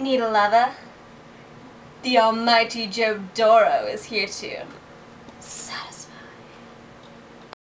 Need a lover? The almighty Joe Doro is here too.